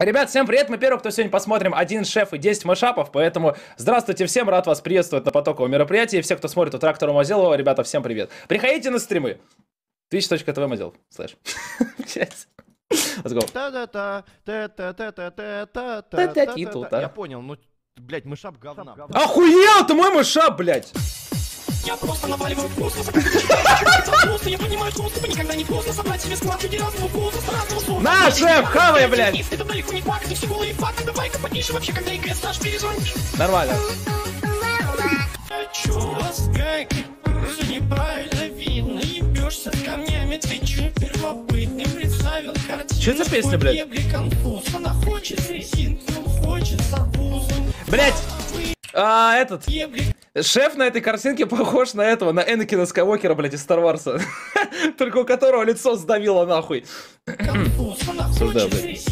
Ребят, всем привет, мы первый, кто сегодня посмотрим один шеф и 10 мышапов, поэтому здравствуйте всем, рад вас приветствовать на потоковом мероприятии, все, кто смотрит у трактора Мазелова, ребята, всем привет. Приходите на стримы, twitch.tv Мазел, слэш. Let's go. Я понял, ну, блядь, мышап говна. Охуел, ты мой мышап, блядь! Я просто наваливаю вкусно, вкусно, я понимаю, вкусно, никогда не поздно собрать себе склад людей разного вкуса, разного сорта. На, шеф, хавай, блядь! Это далеко не факт, это все голые факты, давай-ка потише вообще, когда ИГС наш перезвонишь. Нормально. Хочу вас гайк, уже неправильно видно, ебешься с камнями, ты че первобытный представил картину. Чё за песня, блядь? Она хочет резинки, он хочет арбузы. Блядь, а, этот, Ебли шеф на этой картинке похож на этого, на Энакина Скайуокера, блядь, из Стар Варса. Только у которого лицо сдавило нахуй. блядь.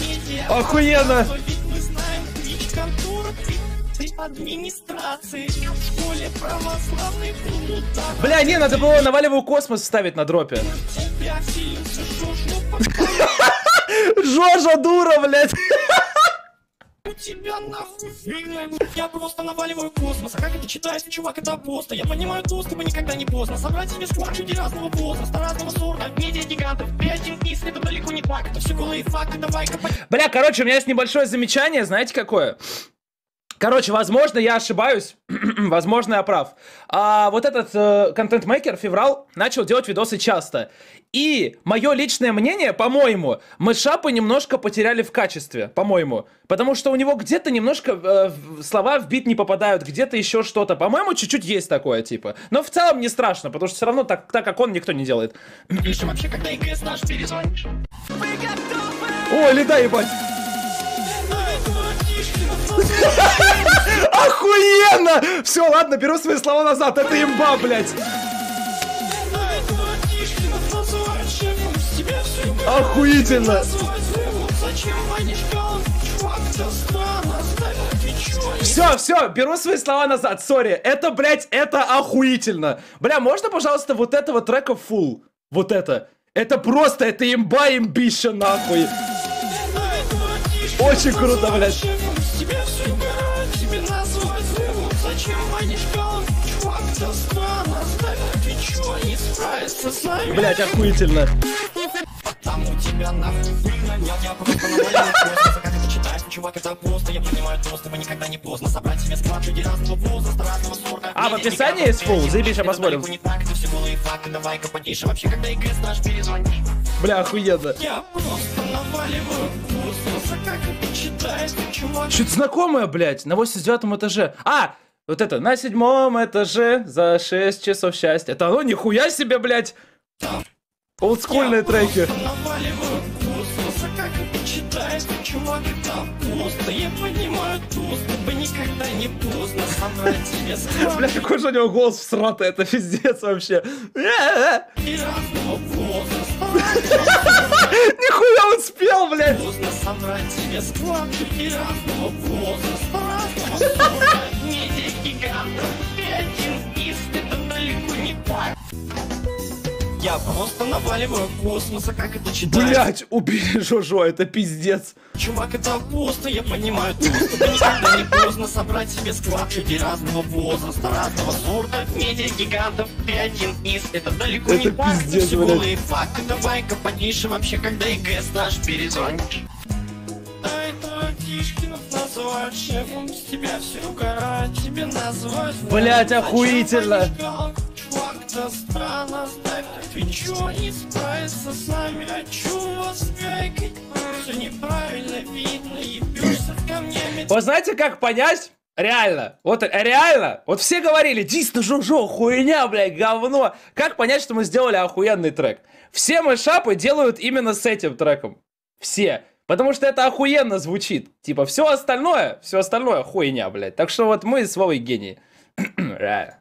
медиа. Охуенно! Администрации. В школе православной Бля, не, надо было наваливаю космос ставить на дропе. Жожа дура, блядь. тебя нахуй. Я просто наваливаю космос. А как это читается, чувак, это просто. Я понимаю, доступа никогда не поздно. Собрать себе склад людей разного возраста, разного сорта, медиа гигантов. Пять из это далеко не так. Это все голые факты, давай-ка Бля, короче, у меня есть небольшое замечание, знаете какое? Короче, возможно, я ошибаюсь, возможно, я прав. А, вот этот э, контент-мейкер, Феврал, начал делать видосы часто. И мое личное мнение, по-моему, мышапы немножко потеряли в качестве, по-моему. Потому что у него где-то немножко э, слова в бит не попадают, где-то еще что-то. По-моему, чуть-чуть есть такое, типа. Но в целом не страшно, потому что все равно так, так как он, никто не делает. Пишем вообще, когда ИГС наш перезвонишь. О, леда, ебать! Охуенно! Все, ладно, беру свои слова назад, это имба, блядь! Охуительно! Все, все, беру свои слова назад, сори. Это, блядь, это охуительно. Бля, можно, пожалуйста, вот этого трека full? Вот это. Это просто, это имба имбища, нахуй. Очень круто, блядь. Блядь, охуительно. Там у тебя нахуй выгонял, я просто как это читать, чувак, это просто, я понимаю, доступа никогда не поздно, собрать себе склад людей разного возраста, разного сорта. А, в описании есть full? Заебись, я посмотрим. Не так, это все голые факты, давай-ка потише, вообще, когда ИГС наш перезвонишь. Бля, охуенно. Я просто наваливаю космоса, как это читать, чувак, Что-то знакомое, блядь, на 89 этаже. А, вот это, на седьмом этаже за 6 часов счастья. Это оно, нихуя себе, блядь. Олдскульные треки. Бля, какой же у него голос всратый, это пиздец вообще. Нихуя он спел, блядь. Я просто наваливаю космоса, как это читать. Блять, убили Жожо, это пиздец. Чувак, это просто, я понимаю, доступа никогда не поздно собрать себе склад людей разного возраста, разного сорта, медиа гигантов, ты один из, это далеко не Это так, пиздец, все голые факты, давай-ка потише вообще, когда ИГС наш перезвонишь. Ай, Тишкинов назвать шефом, с тебя все угорать, тебе назвать... Блядь, охуительно. Странно, ставь, ты чё не справится с нами, чё вас гайкать? Все неправильно видно, ебешься камнями, Вы знаете, как понять? Реально, вот э, реально, вот все говорили, Диста Жожо, хуйня, блядь, говно. Как понять, что мы сделали охуенный трек? Все мышапы делают именно с этим треком. Все. Потому что это охуенно звучит. Типа, все остальное, все остальное хуйня, блядь. Так что вот мы с Вовой гении. Реально.